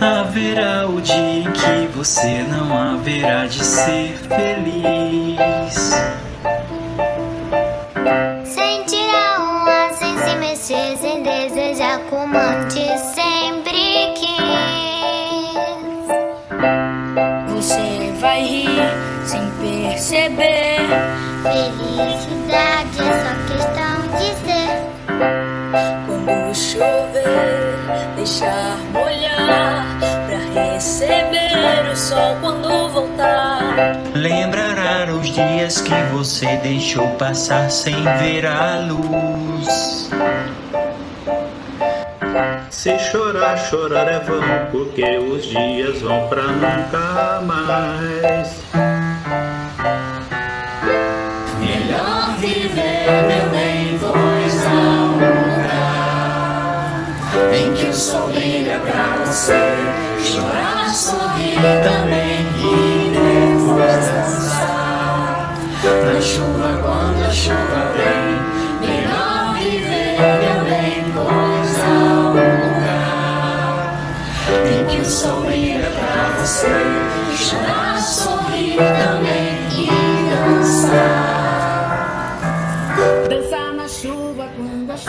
Haverá o dia em que você não haverá de ser feliz. Sentirá um assim se mexer sem desejar como antes sempre perceber. Felicidade é só questão de ser. Quando chover, deixar molhar. Pra receber o sol quando voltar. Lembrará os dias que você deixou passar sem ver a luz. Se chorar, chorar é vão, porque os dias vão pra nunca mais. Viver, meu bem, pois há um lugar em que o sol brilha pra você. Chorar, sorrir também e depois dançar. Na chuva, quando a chuva vem, melhor viver, meu bem, pois há um lugar em que o sol brilha pra você. Chorar, sorrir também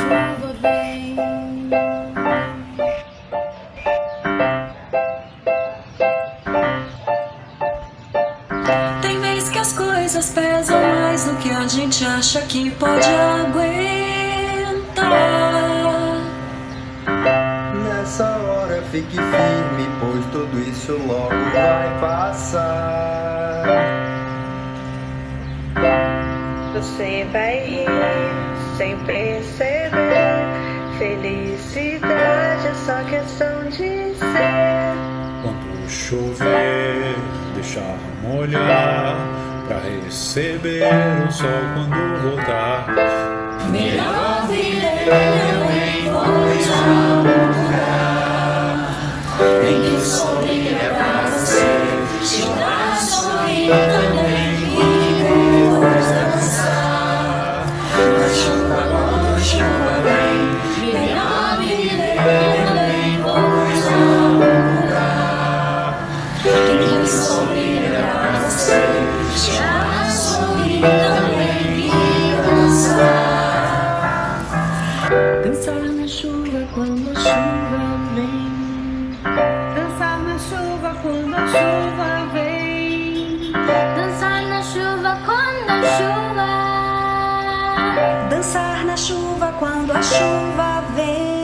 chuva vem. Tem vez que as coisas pesam mais do que a gente acha que pode aguentar. Nessa hora fique firme, pois tudo isso logo vai passar. Você vai rir sem chover, deixar molhar. Pra receber o sol quando voltar. Melhor viver, há um lugar em que o sol brilha pra você. Chorar, sorrir também chuva vem. Dançar na chuva quando a chuva vem. Dançar na chuva quando a chuva. Dançar na chuva quando a chuva vem.